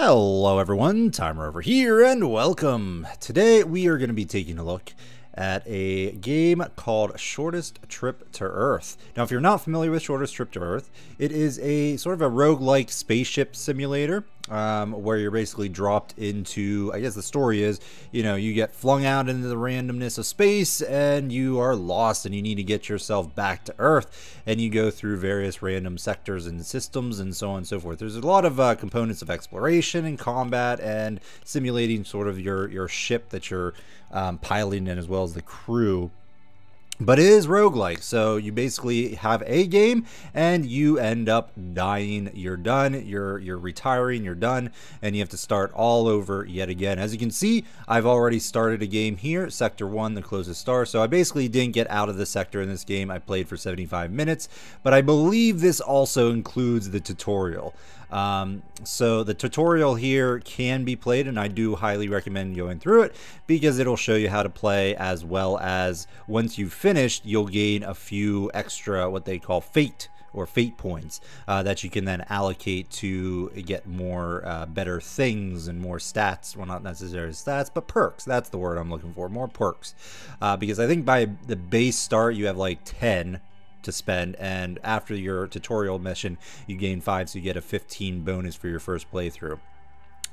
Hello everyone, Tymerover here, and welcome! Today we are going to be taking a look at a game called Shortest Trip to Earth. Now if you're not familiar with Shortest Trip to Earth, it is a sort of a roguelike spaceship simulator um, where you're basically dropped into, I guess the story is, you know, you get flung out into the randomness of space and you are lost and you need to get yourself back to Earth and you go through various random sectors and systems and so on and so forth. There's a lot of uh, components of exploration and combat and simulating sort of your, your ship that you're um, piloting in as well as the crew but it is roguelike, so you basically have a game and you end up dying. You're done, you're you're retiring, you're done, and you have to start all over yet again. As you can see, I've already started a game here, Sector 1, the closest star. So I basically didn't get out of the sector in this game. I played for 75 minutes, but I believe this also includes the tutorial. Um, so the tutorial here can be played and I do highly recommend going through it because it'll show you how to play as well as once you've finished you'll gain a few extra what they call fate or fate points uh, that you can then allocate to get more uh, better things and more stats. Well not necessarily stats but perks. That's the word i'm looking for more perks. Uh, because i think by the base start you have like 10 to spend and after your tutorial mission you gain 5 so you get a 15 bonus for your first playthrough.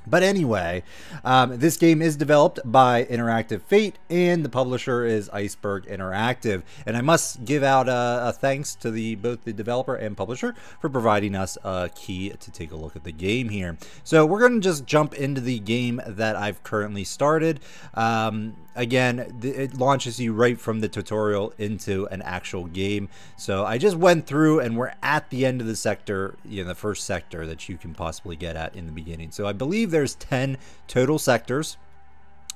But anyway, um, this game is developed by Interactive Fate, and the publisher is Iceberg Interactive. And I must give out a, a, thanks to the both the developer and publisher for providing us a key to take a look at the game here. So we're going to just jump into the game that I've currently started. Um, again, it launches you right from the tutorial into an actual game. So I just went through and we're at the end of the sector, you know, the first sector that you can possibly get at in the beginning. So I believe there's 10 total sectors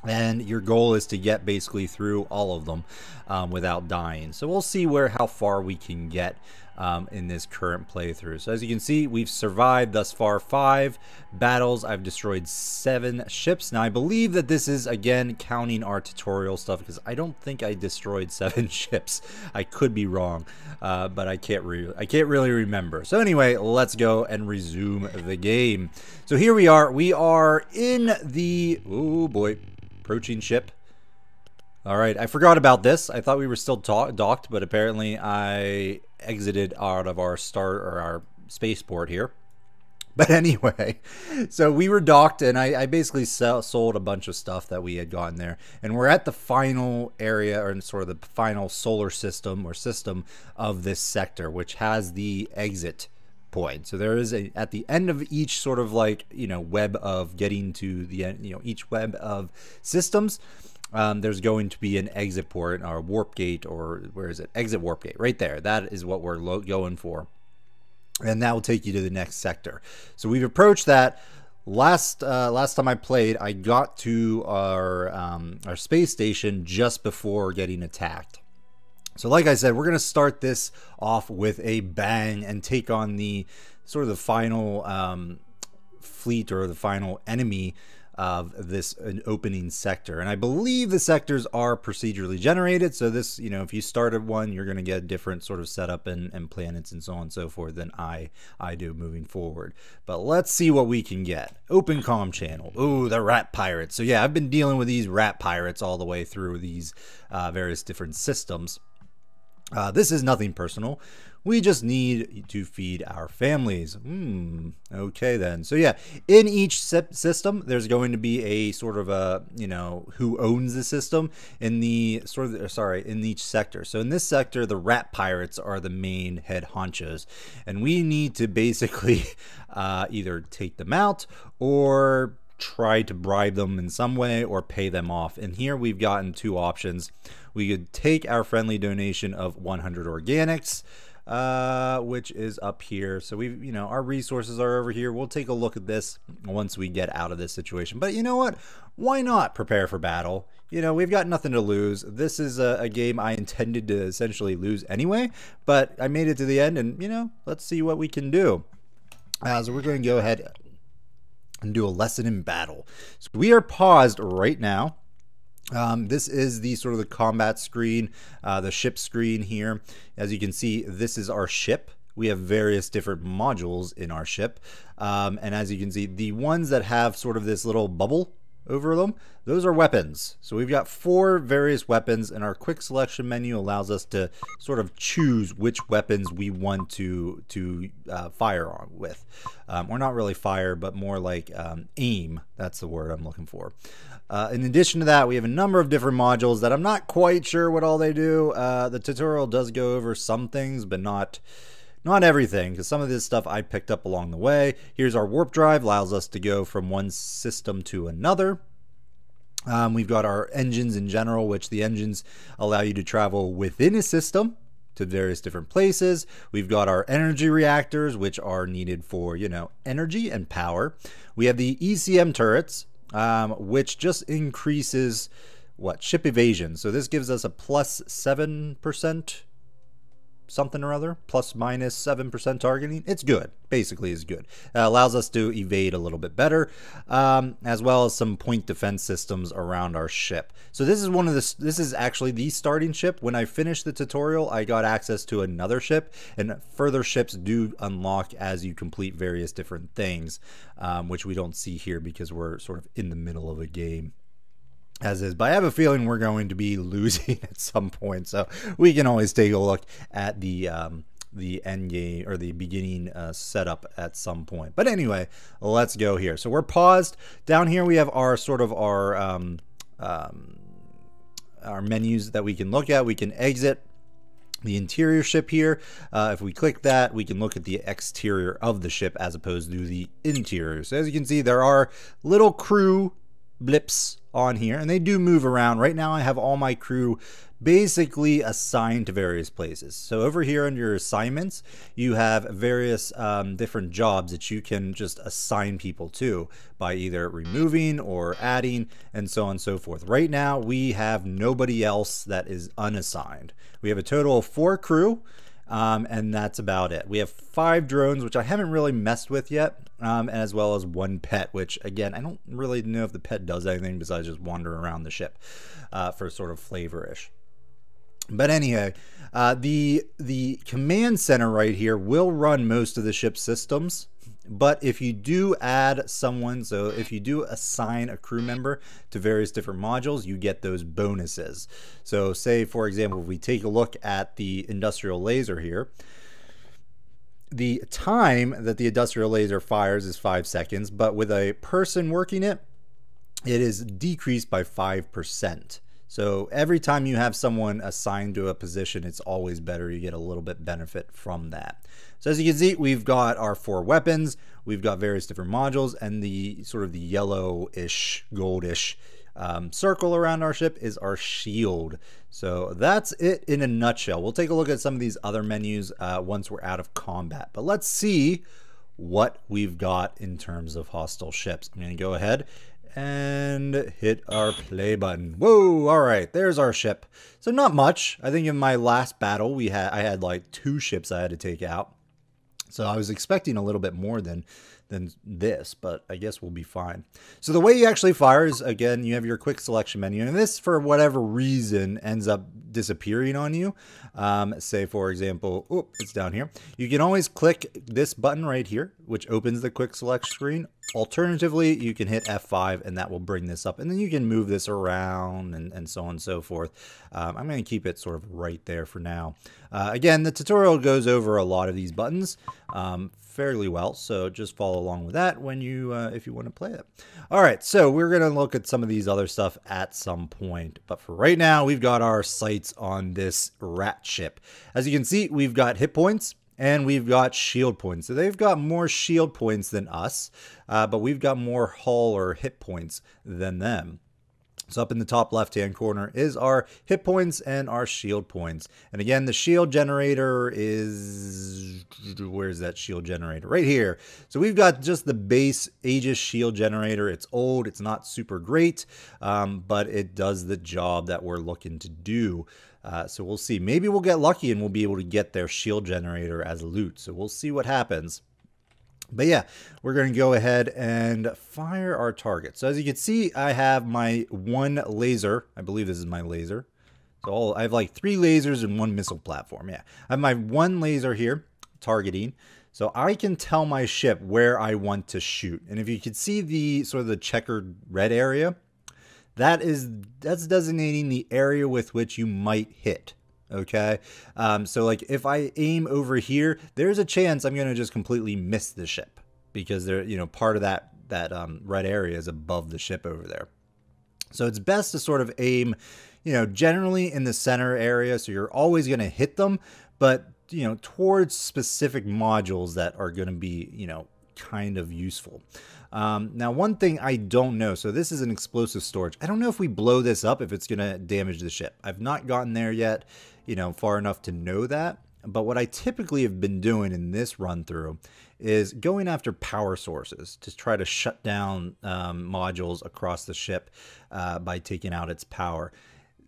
and your goal is to get basically through all of them um, without dying. So we'll see where how far we can get um, in this current playthrough. So as you can see, we've survived thus far five battles. I've destroyed seven ships. Now I believe that this is again counting our tutorial stuff because I don't think I destroyed seven ships. I could be wrong, uh, but I can't really I can't really remember. So anyway, let's go and resume the game. So here we are. We are in the oh boy approaching ship. All right, I forgot about this. I thought we were still docked, but apparently I exited out of our star or our spaceport here. But anyway, so we were docked, and I, I basically sell, sold a bunch of stuff that we had gotten there, and we're at the final area or sort of the final solar system or system of this sector, which has the exit point. So there is a at the end of each sort of like you know web of getting to the end, you know each web of systems. Um, there's going to be an exit port or warp gate or where is it? Exit warp gate right there. That is what we're going for, and that will take you to the next sector. So we've approached that. Last uh, last time I played, I got to our um, our space station just before getting attacked. So like I said, we're going to start this off with a bang and take on the sort of the final um, fleet or the final enemy of this opening sector. And I believe the sectors are procedurally generated. So this, you know, if you start at one, you're going to get a different sort of setup and, and planets and so on and so forth than I, I do moving forward. But let's see what we can get. Open com channel. Ooh, the rat pirates. So yeah, I've been dealing with these rat pirates all the way through these uh, various different systems. Uh, this is nothing personal. We just need to feed our families. Hmm. Okay then. So yeah, in each system, there's going to be a sort of a you know who owns the system in the sort of sorry in each sector. So in this sector, the rat pirates are the main head honchos, and we need to basically uh, either take them out or try to bribe them in some way or pay them off. And here we've gotten two options. We could take our friendly donation of 100 organics, uh, which is up here. So we've, you know, our resources are over here. We'll take a look at this once we get out of this situation. But you know what? Why not prepare for battle? You know, we've got nothing to lose. This is a, a game I intended to essentially lose anyway, but I made it to the end and, you know, let's see what we can do. Uh, so we're going to go ahead and do a lesson in battle. So we are paused right now. Um, this is the sort of the combat screen, uh, the ship screen here. As you can see, this is our ship. we have various different modules in our ship. Um, and as you can see, the ones that have sort of this little bubble over them, those are weapons. So we've got four various weapons and our quick selection menu allows us to sort of choose which weapons we want to to uh, fire on with. Um, or not really fire, but more like um, aim. That's the word I'm looking for. Uh, in addition to that, we have a number of different modules that I'm not quite sure what all they do. Uh, the tutorial does go over some things, but not not everything, because some of this stuff I picked up along the way. Here's our warp drive, allows us to go from one system to another. Um, we've got our engines in general, which the engines allow you to travel within a system to various different places. We've got our energy reactors, which are needed for, you know, energy and power. We have the ECM turrets, um, which just increases what ship evasion. So this gives us a 7% something or other, plus minus 7% targeting. It's good, basically is good. Uh, allows us to evade a little bit better, um, as well as some point defense systems around our ship. So this is one of the, this is actually the starting ship. When I finished the tutorial, I got access to another ship, and further ships do unlock as you complete various different things, um, which we don't see here because we're sort of in the middle of a game as is. But I have a feeling we're going to be losing at some point, so we can always take a look at the um, the end game or the beginning uh, setup at some point. But anyway, let's go here. So we're paused. Down here we have our sort of our um, um, our menus that we can look at. We can exit the interior ship here. Uh, if we click that, we can look at the exterior of the ship as opposed to the interior. So as you can see, there are little crew blips on here and they do move around. Right now I have all my crew basically assigned to various places. So over here under your assignments, you have various um, different jobs that you can just assign people to by either removing or adding and so on and so forth. Right now we have nobody else that is unassigned. We have a total of four crew um, and that's about it. We have five drones, which I haven't really messed with yet, um, as well as one pet, which again, I don't really know if the pet does anything besides just wander around the ship uh, for sort of flavorish. But anyway, uh, the the command center right here will run most of the ship's systems. But if you do add someone, so if you do assign a crew member to various different modules, you get those bonuses. So say, for example, if we take a look at the industrial laser here, the time that the industrial laser fires is five seconds, but with a person working it, it is decreased by 5%. So every time you have someone assigned to a position, it's always better. You get a little bit benefit from that. So as you can see, we've got our four weapons, we've got various different modules, and the sort of the yellowish, goldish um, circle around our ship is our shield. So that's it in a nutshell. We'll take a look at some of these other menus uh, once we're out of combat. But let's see what we've got in terms of hostile ships. I'm going to go ahead and hit our play button. Whoa, all right, there's our ship. So not much. I think in my last battle, we had I had like two ships I had to take out. So I was expecting a little bit more than than this, but I guess we'll be fine. So the way you actually fire is, again, you have your quick selection menu, and this, for whatever reason, ends up disappearing on you. Um, say, for example, oh, it's down here. You can always click this button right here, which opens the quick select screen. Alternatively, you can hit F5 and that will bring this up. And then you can move this around and, and so on and so forth. Um, I'm going to keep it sort of right there for now. Uh, again, the tutorial goes over a lot of these buttons. Um, fairly well. So just follow along with that when you, uh, if you want to play it. All right, so we're going to look at some of these other stuff at some point. But for right now, we've got our sights on this rat ship. As you can see, we've got hit points and we've got shield points. So they've got more shield points than us, uh, but we've got more hull or hit points than them. So up in the top left hand corner is our hit points and our shield points. And again, the shield generator is, where's that shield generator? Right here. So we've got just the base Aegis shield generator. It's old, it's not super great, um, but it does the job that we're looking to do. Uh, so we'll see. Maybe we'll get lucky and we'll be able to get their shield generator as loot. So we'll see what happens. But yeah, we're going to go ahead and fire our target. So as you can see, I have my one laser. I believe this is my laser. So I have like three lasers and one missile platform. Yeah, I have my one laser here targeting. So I can tell my ship where I want to shoot. And if you can see the sort of the checkered red area, that is that's designating the area with which you might hit. Okay, um, so like if I aim over here, there's a chance I'm gonna just completely miss the ship because there, you know, part of that that um, red area is above the ship over there. So it's best to sort of aim, you know, generally in the center area. So you're always going to hit them, but you know, towards specific modules that are going to be, you know, kind of useful. Um, now, one thing I don't know, so this is an explosive storage. I don't know if we blow this up, if it's going to damage the ship. I've not gotten there yet, you know, far enough to know that. But what I typically have been doing in this run through is going after power sources to try to shut down um, modules across the ship uh, by taking out its power.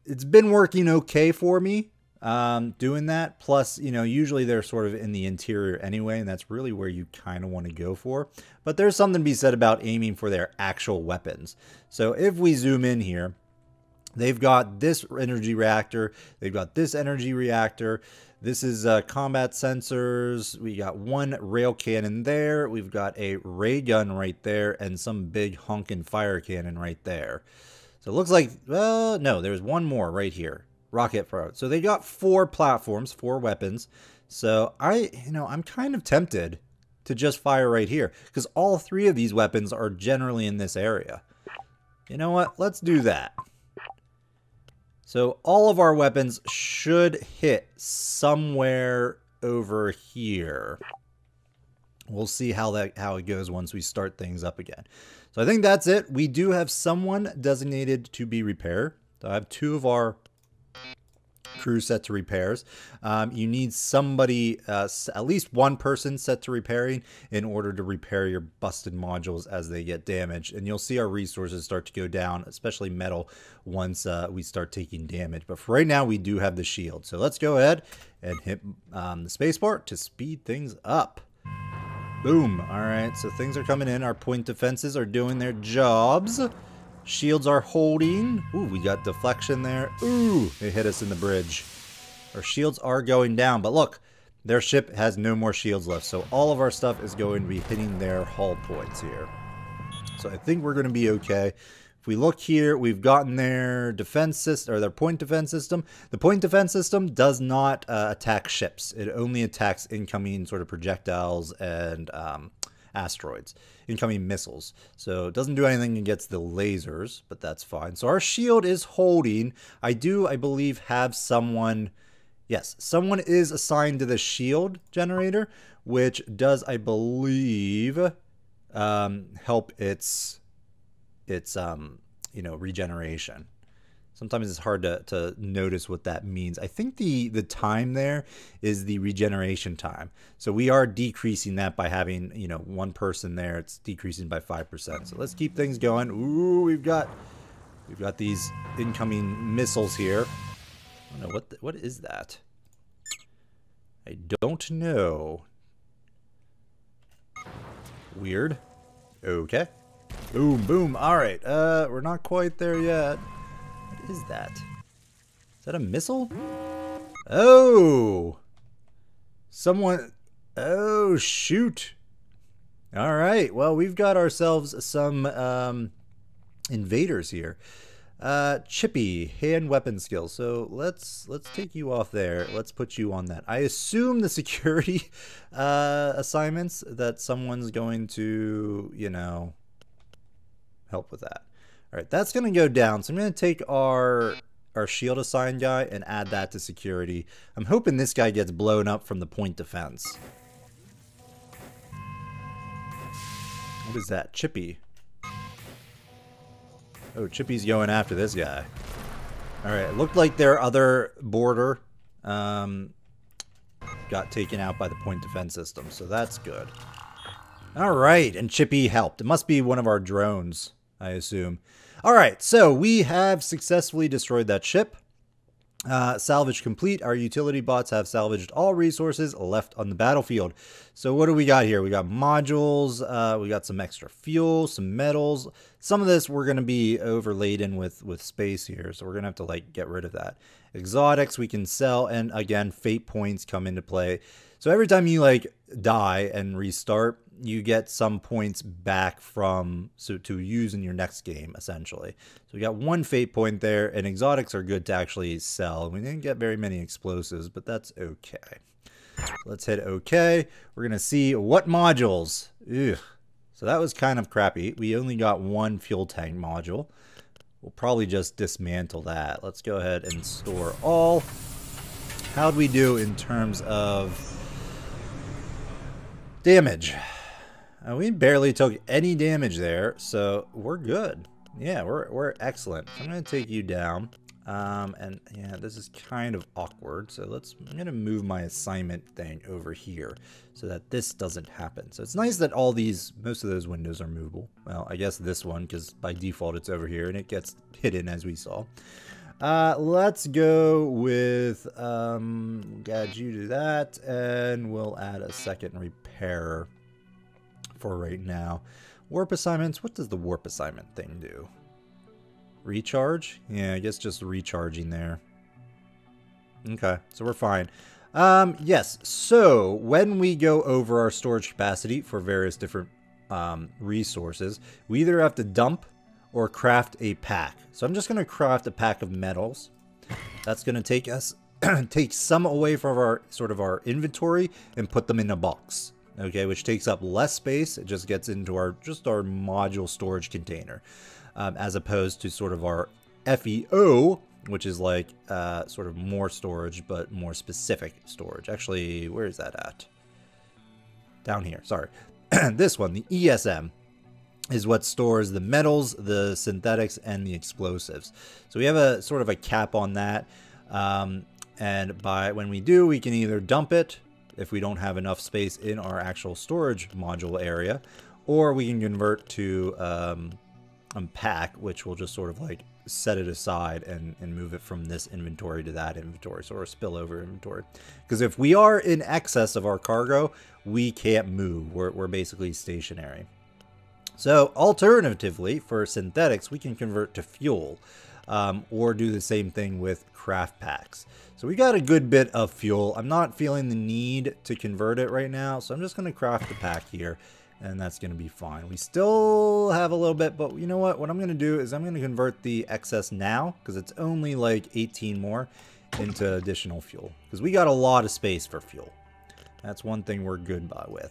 It's been working okay for me um, doing that. Plus, you know, usually they're sort of in the interior anyway, and that's really where you kind of want to go for. But there's something to be said about aiming for their actual weapons. So if we zoom in here, they've got this energy reactor, they've got this energy reactor. This is uh, combat sensors. We got one rail cannon there. We've got a ray gun right there and some big honking fire cannon right there. So it looks like, uh, no, there's one more right here. Rocket Pro. So they got four platforms, four weapons. So I, you know, I'm kind of tempted to just fire right here because all three of these weapons are generally in this area. You know what? Let's do that. So all of our weapons should hit somewhere over here. We'll see how that how it goes once we start things up again. So I think that's it. We do have someone designated to be repair. So I have two of our crew set to repairs. Um, you need somebody, uh, at least one person set to repairing in order to repair your busted modules as they get damaged. And you'll see our resources start to go down, especially metal, once uh, we start taking damage. But for right now, we do have the shield. So let's go ahead and hit um, the spacebar to speed things up. Boom. All right, so things are coming in. Our point defenses are doing their jobs. Shields are holding. Ooh, we got deflection there. Ooh, they hit us in the bridge. Our shields are going down, but look, their ship has no more shields left, so all of our stuff is going to be hitting their hull points here. So I think we're going to be okay. If we look here, we've gotten their defense system, or their point defense system. The point defense system does not uh, attack ships. It only attacks incoming sort of projectiles and um, asteroids, incoming missiles. So it doesn't do anything against the lasers, but that's fine. So our shield is holding. I do, I believe, have someone... Yes, someone is assigned to the shield generator, which does, I believe, um, help its, its um, you know, regeneration sometimes it's hard to, to notice what that means. I think the, the time there is the regeneration time. So we are decreasing that by having, you know, one person there. It's decreasing by 5%. So let's keep things going. Ooh, we've got we've got these incoming missiles here. I don't know what the, what is that? I don't know. Weird. Okay. Boom, boom. All right. Uh, we're not quite there yet is that? Is that a missile? Oh! Someone... Oh, shoot. All right. Well, we've got ourselves some um, invaders here. Uh, Chippy, hand weapon skill. So let's let's take you off there. Let's put you on that. I assume the security uh, assignments that someone's going to, you know, help with that. All right, that's going to go down. So I'm going to take our our shield assign guy and add that to security. I'm hoping this guy gets blown up from the point defense. What is that? Chippy. Oh, Chippy's going after this guy. Alright, it looked like their other border um, got taken out by the point defense system, so that's good. Alright, and Chippy helped. It must be one of our drones, I assume. All right, so we have successfully destroyed that ship. Uh, salvage complete. Our utility bots have salvaged all resources left on the battlefield. So what do we got here? We got modules. Uh, we got some extra fuel, some metals. Some of this we're going to be overladen with with space here, so we're going to have to like get rid of that. Exotics we can sell, and again, fate points come into play. So every time you like die and restart, you get some points back from so to use in your next game essentially. So we got one fate point there, and exotics are good to actually sell. We didn't get very many explosives, but that's okay. Let's hit OK. We're gonna see what modules. Ugh. So that was kind of crappy. We only got one fuel tank module. We'll probably just dismantle that. Let's go ahead and store all. How'd we do in terms of damage? Uh, we barely took any damage there, so we're good. Yeah, we're, we're excellent. I'm going to take you down. Um, and yeah, this is kind of awkward. So let's, I'm going to move my assignment thing over here so that this doesn't happen. So it's nice that all these, most of those windows are movable. Well, I guess this one, because by default it's over here and it gets hidden as we saw. Uh, let's go with, um, add you to that and we'll add a second for right now. Warp assignments, what does the warp assignment thing do? Recharge? Yeah, I guess just recharging there. Okay, so we're fine. Um, yes, so when we go over our storage capacity for various different um, resources, we either have to dump or craft a pack. So I'm just going to craft a pack of metals. That's going to take us take some away from our sort of our inventory and put them in a box. Okay, which takes up less space. It just gets into our just our module storage container um, as opposed to sort of our FEO, which is like uh, sort of more storage, but more specific storage. Actually, where is that at? Down here, sorry. this one, the ESM, is what stores the metals, the synthetics, and the explosives. So we have a sort of a cap on that. Um, and by when we do, we can either dump it if we don't have enough space in our actual storage module area, or we can convert to um, unpack, which will just sort of like set it aside and, and move it from this inventory to that inventory, sort of spillover inventory. Because if we are in excess of our cargo, we can't move. We're, we're basically stationary. So alternatively, for synthetics, we can convert to fuel um, or do the same thing with craft packs. So we got a good bit of fuel. I'm not feeling the need to convert it right now, so I'm just going to craft the pack here and that's going to be fine. We still have a little bit, but you know what? What I'm going to do is I'm going to convert the excess now, because it's only like 18 more, into additional fuel. Because we got a lot of space for fuel. That's one thing we're good by with.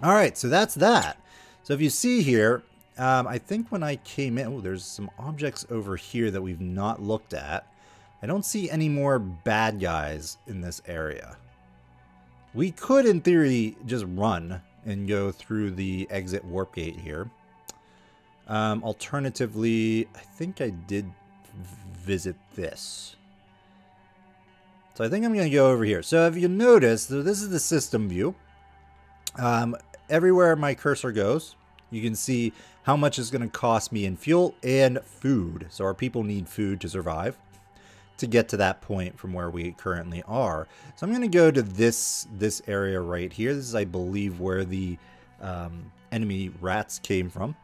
Alright, so that's that. So if you see here, um, I think when I came in, oh, there's some objects over here that we've not looked at. I don't see any more bad guys in this area. We could, in theory, just run and go through the exit warp gate here. Um, alternatively, I think I did visit this. So I think I'm going to go over here. So if you notice, so this is the system view. Um, everywhere my cursor goes, you can see how much is going to cost me in fuel and food. So our people need food to survive to get to that point from where we currently are. So I'm going to go to this this area right here. This is, I believe, where the um, enemy rats came from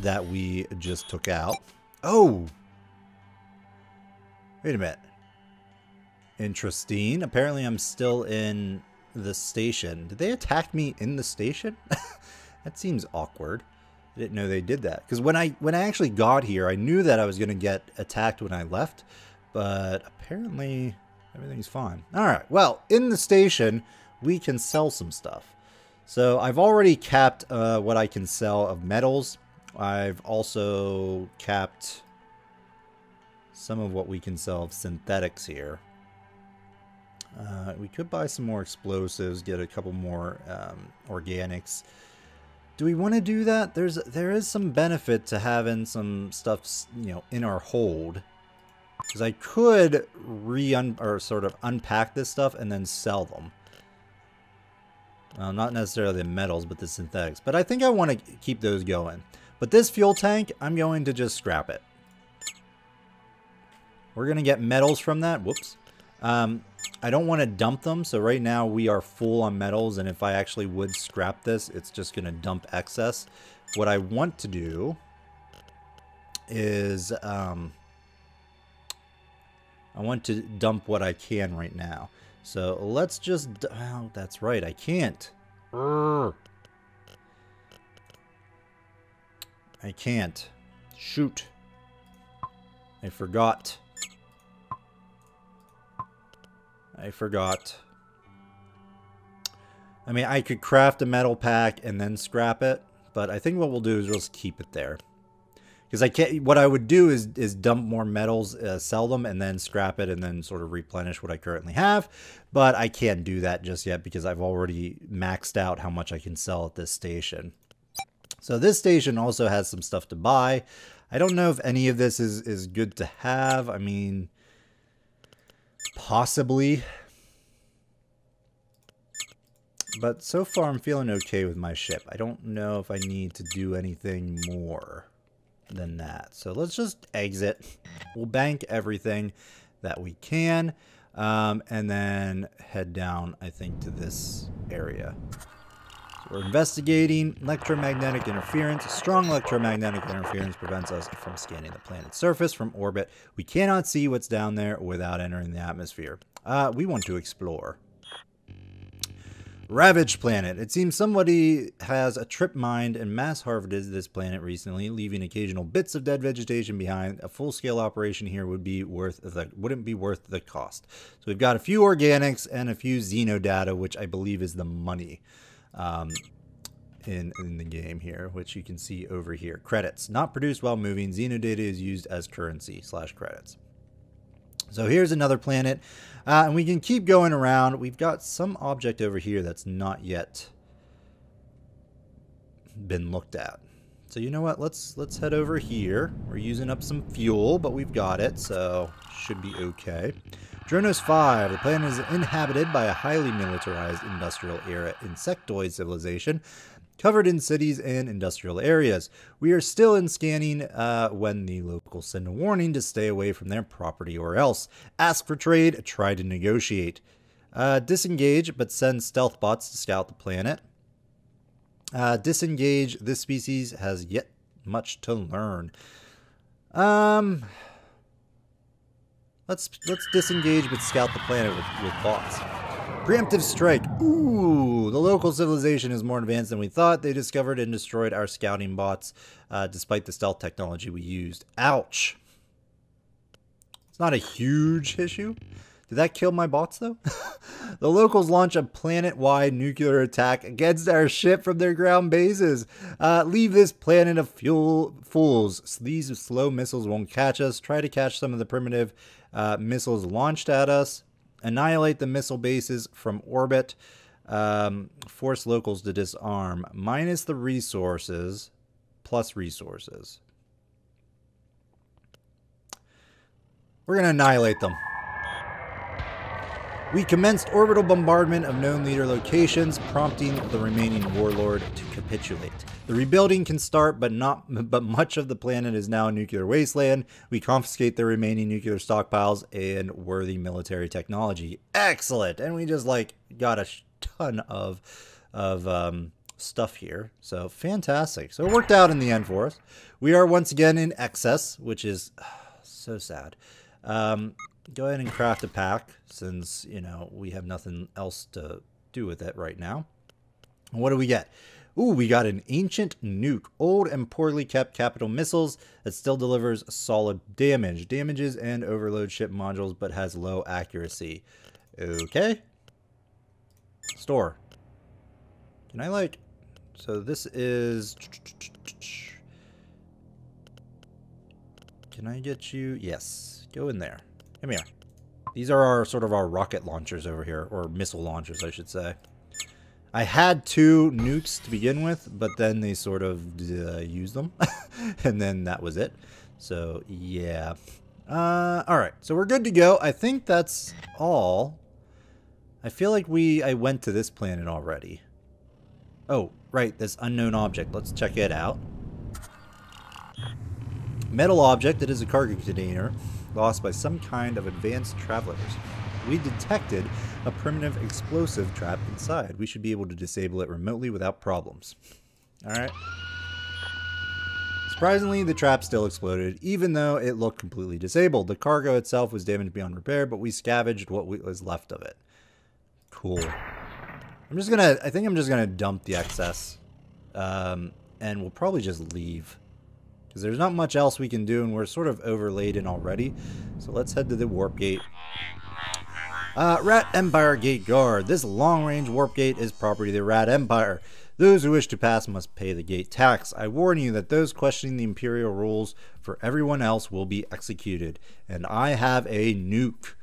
that we just took out. Oh! Wait a minute. Interesting. Apparently I'm still in the station. Did they attack me in the station? that seems awkward. I didn't know they did that. Because when I when I actually got here, I knew that I was going to get attacked when I left but apparently everything's fine. All right, well, in the station, we can sell some stuff. So I've already capped uh, what I can sell of metals. I've also capped some of what we can sell of synthetics here. Uh, we could buy some more explosives, get a couple more um, organics. Do we want to do that? There's there is some benefit to having some stuff, you know, in our hold. Because I could re or sort of unpack this stuff and then sell them. Well, not necessarily the metals, but the synthetics. But I think I want to keep those going. But this fuel tank, I'm going to just scrap it. We're going to get metals from that. Whoops. Um, I don't want to dump them, so right now we are full on metals, and if I actually would scrap this, it's just going to dump excess. What I want to do is... Um, I want to dump what I can right now. So let's just... Oh, that's right, I can't. I can't. Shoot. I forgot. I forgot. I mean, I could craft a metal pack and then scrap it, but I think what we'll do is we'll just keep it there. Because I can't, what I would do is, is dump more metals, uh, sell them, and then scrap it, and then sort of replenish what I currently have. But I can't do that just yet because I've already maxed out how much I can sell at this station. So this station also has some stuff to buy. I don't know if any of this is, is good to have. I mean, possibly. But so far I'm feeling okay with my ship. I don't know if I need to do anything more than that. So let's just exit. We'll bank everything that we can. Um, and then head down, I think, to this area. So we're investigating electromagnetic interference. Strong electromagnetic interference prevents us from scanning the planet's surface from orbit. We cannot see what's down there without entering the atmosphere. Uh, we want to explore. Ravaged planet. It seems somebody has a trip mined and mass harvested this planet recently, leaving occasional bits of dead vegetation behind. A full-scale operation here would be worth the wouldn't be worth the cost. So we've got a few organics and a few xeno data, which I believe is the money um, in in the game here, which you can see over here. Credits not produced while moving. Xeno data is used as currency slash credits. So here's another planet, uh, and we can keep going around. We've got some object over here that's not yet been looked at. So you know what? Let's let's head over here. We're using up some fuel, but we've got it, so should be okay. Dronos 5. The planet is inhabited by a highly militarized industrial era insectoid civilization covered in cities and industrial areas. We are still in scanning uh, when the locals send a warning to stay away from their property or else. Ask for trade, try to negotiate. Uh, disengage, but send stealth bots to scout the planet. Uh, disengage, this species has yet much to learn. Um, let's let's disengage but scout the planet with, with bots. Preemptive strike. Ooh, the local civilization is more advanced than we thought. They discovered and destroyed our scouting bots, uh, despite the stealth technology we used. Ouch. It's not a huge issue. Did that kill my bots, though? the locals launch a planet-wide nuclear attack against our ship from their ground bases. Uh, leave this planet of fuel fools. These slow missiles won't catch us. Try to catch some of the primitive uh, missiles launched at us annihilate the missile bases from orbit, um, force locals to disarm, minus the resources, plus resources. We're going to annihilate them. We commenced orbital bombardment of known leader locations, prompting the remaining warlord to capitulate. The rebuilding can start, but not but much of the planet is now a nuclear wasteland. We confiscate the remaining nuclear stockpiles and worthy military technology. Excellent. And we just like got a ton of of um, stuff here. So fantastic. So it worked out in the end for us. We are once again in excess, which is uh, so sad. Um, go ahead and craft a pack since, you know, we have nothing else to do with it right now. what do we get? Ooh, we got an ancient nuke. Old and poorly kept capital missiles that still delivers solid damage. Damages and overload ship modules, but has low accuracy. Okay. Store. Can I like... So this is... Can I get you? Yes. Go in there. Come here. These are our sort of our rocket launchers over here, or missile launchers, I should say. I had two nukes to begin with, but then they sort of uh, used them, and then that was it. So, yeah. Uh, Alright, so we're good to go. I think that's all. I feel like we I went to this planet already. Oh, right, this unknown object. Let's check it out. Metal object. It is a cargo container lost by some kind of advanced travelers. We detected a primitive explosive trap inside. We should be able to disable it remotely without problems. Alright. Surprisingly, the trap still exploded, even though it looked completely disabled. The cargo itself was damaged beyond repair, but we scavenged what was left of it. Cool. I'm just gonna, I think I'm just gonna dump the excess. Um, and we'll probably just leave. Because there's not much else we can do, and we're sort of overladen already. So let's head to the warp gate. Uh, Rat Empire Gate Guard. This long-range warp gate is property of the Rat Empire. Those who wish to pass must pay the gate tax. I warn you that those questioning the Imperial rules for everyone else will be executed. And I have a nuke.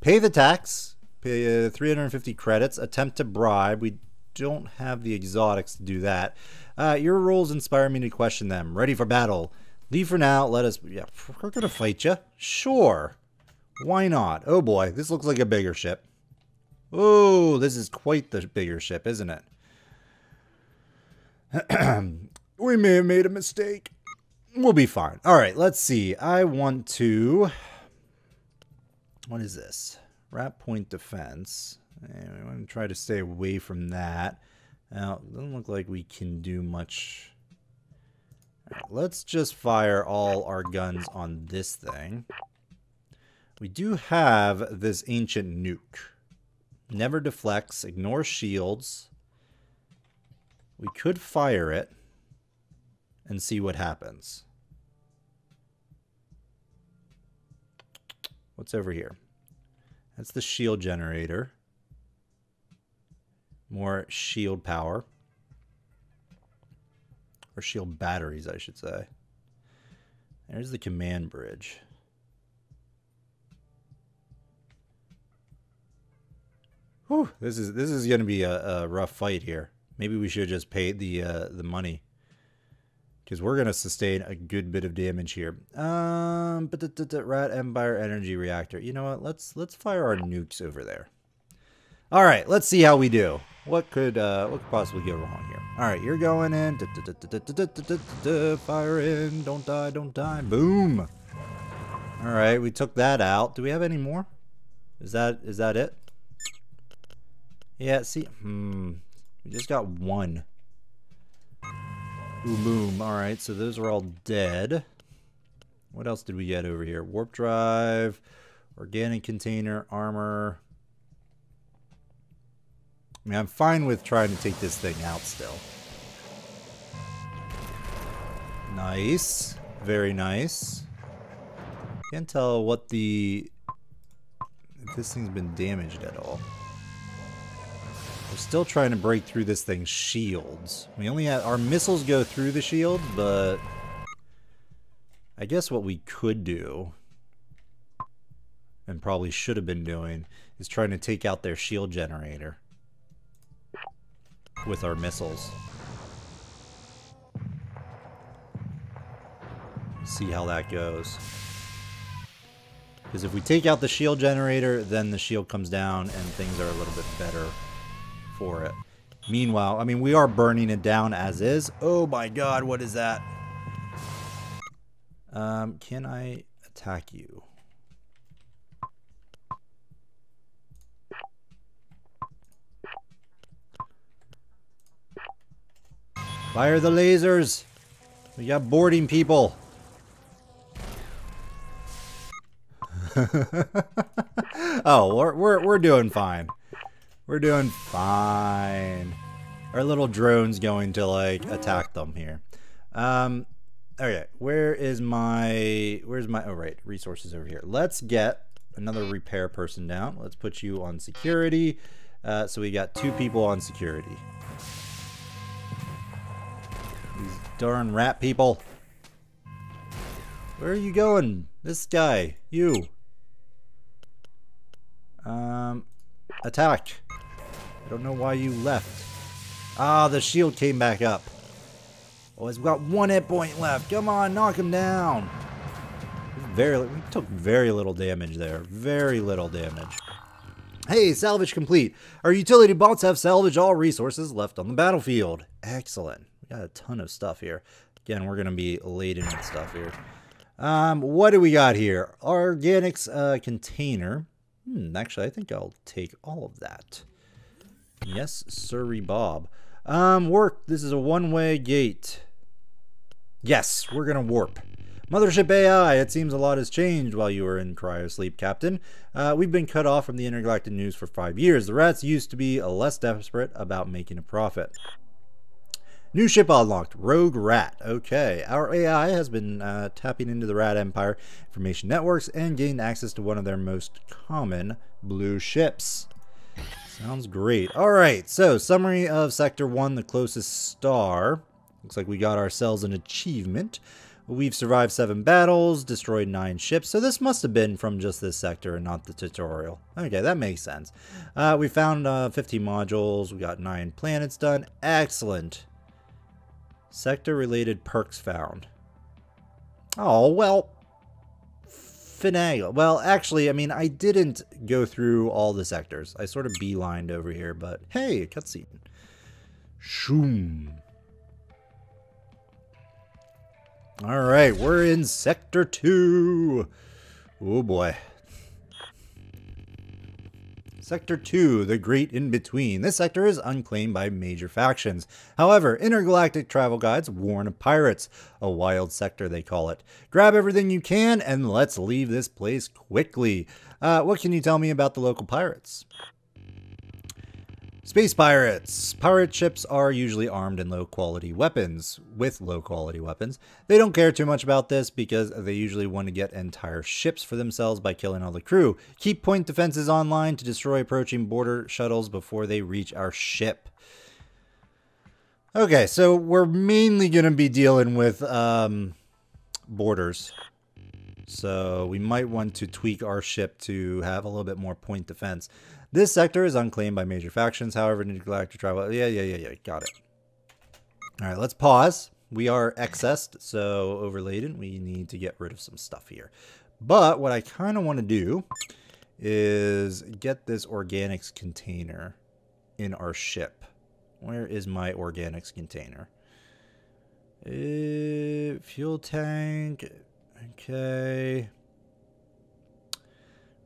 Pay the tax. Pay uh, 350 credits. Attempt to bribe. We don't have the exotics to do that. Uh, your rules inspire me to question them. Ready for battle. Leave for now. Let us... Yeah, we're going to fight you. Sure. Why not? Oh boy, this looks like a bigger ship. Oh, this is quite the bigger ship, isn't it? we may have made a mistake. We'll be fine. All right, let's see. I want to... What is this? Rat point defense. And we want to try to stay away from that. Now, it doesn't look like we can do much. Right, let's just fire all our guns on this thing. We do have this ancient nuke. Never deflects, ignore shields. We could fire it and see what happens. What's over here? That's the shield generator. More shield power. Or shield batteries, I should say. There's the command bridge. Whew, this is this is going to be a, a, rough fight here. Maybe we should just pay the uh, the money because we're going to sustain a good bit of damage here. Um, but the, the, the Rat Empire Energy Reactor. You know what? Let's let's fire our nukes over there. All right, let's see how we do. What could uh, what could possibly go wrong here? All right, you're going in. Fire in. Don't die. Don't die. Boom. All right, we took that out. Do we have any more? Is that is that it? Yeah, see, hmm, we just got one. Boom, boom. All right, so those are all dead. What else did we get over here? Warp drive, organic container, armor. I mean, I'm fine with trying to take this thing out still. Nice. Very nice. Can't tell what the... If this thing's been damaged at all. We're still trying to break through this thing's shields. We only have... Our missiles go through the shield, but... I guess what we could do, and probably should have been doing, is trying to take out their shield generator with our missiles. See how that goes. Because if we take out the shield generator, then the shield comes down and things are a little bit better for it. Meanwhile, I mean, we are burning it down as is. Oh my god, what is that? Um, can I attack you? Fire the lasers! We got boarding people! oh, we're, we're, we're doing fine. We're doing fine. Our little drone's going to like attack them here. Um, okay, where is my, where's my, oh right, resources over here. Let's get another repair person down. Let's put you on security. Uh, so we got two people on security. These darn rat people. Where are you going? This guy. You. Um, attack. I don't know why you left. Ah, the shield came back up. Oh, he's got one hit point left. Come on, knock him down. Very, we took very little damage there. Very little damage. Hey, salvage complete. Our utility bots have salvaged all resources left on the battlefield. Excellent. Got a ton of stuff here. Again, we're going to be laden with stuff here. Um, what do we got here? Organics uh, container. Hmm, actually, I think I'll take all of that. Yes, sirree Bob. Um, work. This is a one-way gate. Yes, we're going to warp. Mothership AI, it seems a lot has changed while you were in cryosleep, Captain. Uh, we've been cut off from the intergalactic news for five years. The rats used to be less desperate about making a profit. New ship unlocked, Rogue Rat. Okay, our AI has been uh, tapping into the Rat Empire information networks and gained access to one of their most common blue ships. Sounds great. All right, so summary of Sector 1, the closest star. Looks like we got ourselves an achievement. We've survived seven battles, destroyed nine ships, so this must have been from just this sector and not the tutorial. Okay, that makes sense. Uh, we found uh, 15 modules, we got nine planets done. Excellent. Sector-related perks found. Oh, well, finagle. Well, actually, I mean, I didn't go through all the sectors. I sort of beelined over here, but hey, cutscene. Shoom. All right, we're in Sector 2. Oh, boy. Sector 2, the Great In-Between. This sector is unclaimed by major factions. However, intergalactic travel guides warn of pirates. A wild sector, they call it. Grab everything you can, and let's leave this place quickly. Uh, what can you tell me about the local pirates? Space pirates. Pirate ships are usually armed in low quality weapons, with low quality weapons. They don't care too much about this because they usually want to get entire ships for themselves by killing all the crew. Keep point defenses online to destroy approaching boarder shuttles before they reach our ship. Okay, so we're mainly going to be dealing with um, boarders. So we might want to tweak our ship to have a little bit more point defense. This sector is unclaimed by major factions. However, intergalactic travel. Yeah, yeah, yeah, yeah. Got it. All right, let's pause. We are excessed, so overladen. We need to get rid of some stuff here. But what I kind of want to do is get this organics container in our ship. Where is my organics container? Uh, fuel tank. Okay.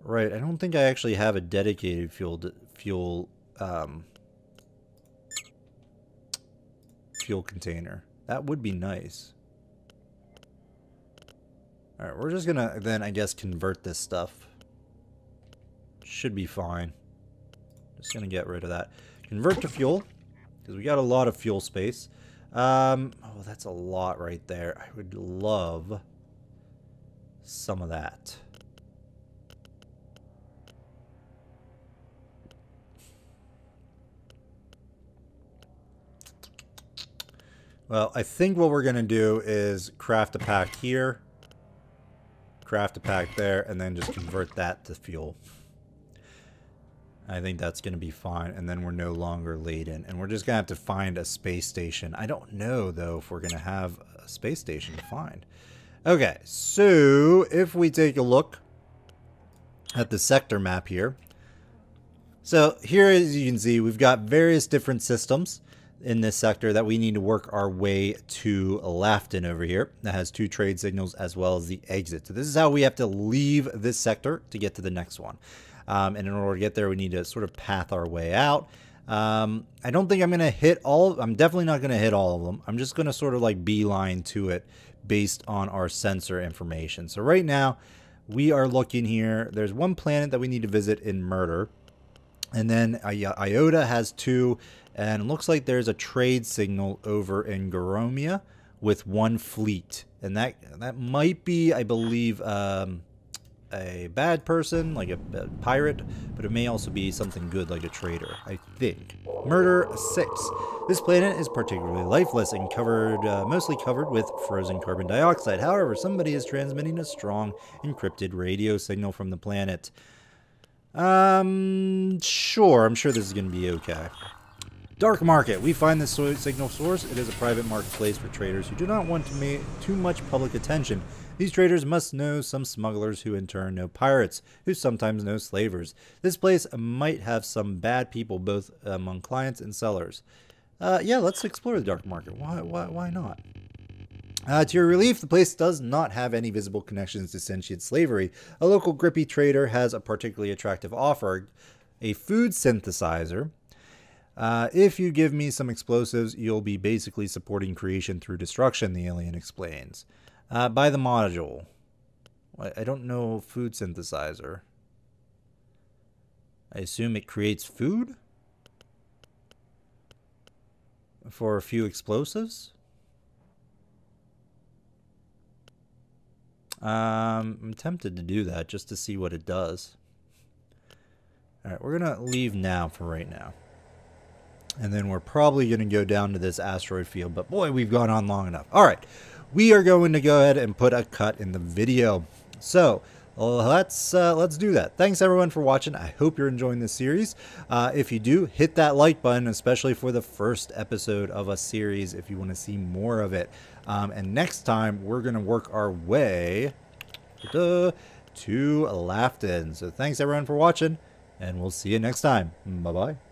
Right, I don't think I actually have a dedicated fuel fuel um, fuel container. That would be nice. All right, we're just gonna then I guess convert this stuff. Should be fine. Just gonna get rid of that. Convert to fuel because we got a lot of fuel space. Um, oh, that's a lot right there. I would love some of that. Well, I think what we're going to do is craft a pack here, craft a pack there, and then just convert that to fuel. I think that's going to be fine, and then we're no longer laden. And we're just going to have to find a space station. I don't know, though, if we're going to have a space station to find. Okay, so if we take a look at the sector map here. So here, as you can see, we've got various different systems in this sector that we need to work our way to Lafton over here. That has two trade signals as well as the exit. So this is how we have to leave this sector to get to the next one. Um, and in order to get there, we need to sort of path our way out. Um, I don't think I'm going to hit all, I'm definitely not going to hit all of them. I'm just going to sort of like beeline to it based on our sensor information. So right now, we are looking here. There's one planet that we need to visit in Murder. And then Iota has two, and looks like there's a trade signal over in Garomia with one fleet. And that that might be, I believe, um, a bad person, like a, a, pirate, but it may also be something good, like a trader, I think. Murder 6. This planet is particularly lifeless and covered, uh, mostly covered with frozen carbon dioxide. However, somebody is transmitting a strong encrypted radio signal from the planet. Um, sure, I'm sure this is going to be okay. Dark Market. We find this signal source. It is a private marketplace for traders who do not want to make too much public attention. These traders must know some smugglers who in turn know pirates, who sometimes know slavers. This place might have some bad people both among clients and sellers. Uh, yeah, let's explore the dark market. Why, why, why not? Uh, to your relief, the place does not have any visible connections to sentient slavery. A local grippy trader has a particularly attractive offer, a food synthesizer, uh, if you give me some explosives, you'll be basically supporting creation through destruction, the alien explains. Uh, buy the module. I, I don't know food synthesizer. I assume it creates food? For a few explosives? Um, I'm tempted to do that just to see what it does. Alright, we're going to leave now for right now. And then we're probably going to go down to this asteroid field. But boy, we've gone on long enough. Alright, we are going to go ahead and put a cut in the video. So, let's uh, let's do that. Thanks everyone for watching. I hope you're enjoying this series. Uh, if you do, hit that like button, especially for the first episode of a series if you want to see more of it. Um, and next time, we're going to work our way to Laughton. So thanks everyone for watching, and we'll see you next time. Bye-bye.